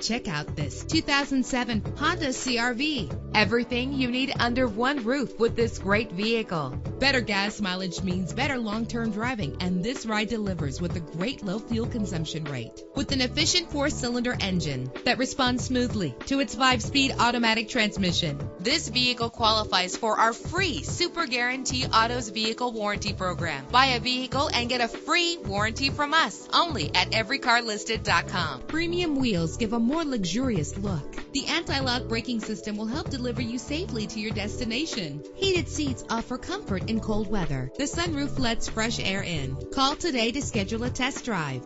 Check out this 2007 Honda CRV. Everything you need under one roof with this great vehicle. Better gas mileage means better long-term driving, and this ride delivers with a great low fuel consumption rate. With an efficient four-cylinder engine that responds smoothly to its five-speed automatic transmission, this vehicle qualifies for our free Super Guarantee Autos Vehicle Warranty Program. Buy a vehicle and get a free warranty from us only at everycarlisted.com. Premium wheels give a more luxurious look. The anti-lock braking system will help deliver you safely to your destination. Heated seats offer comfort in cold weather. The sunroof lets fresh air in. Call today to schedule a test drive.